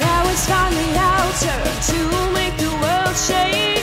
Now it's finally our turn to make the world shake.